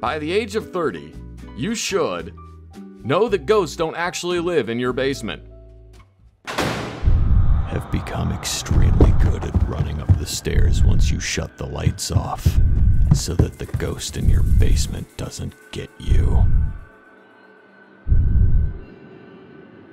by the age of 30, you should know that ghosts don't actually live in your basement. Have become extremely good at running up the stairs once you shut the lights off, so that the ghost in your basement doesn't get you.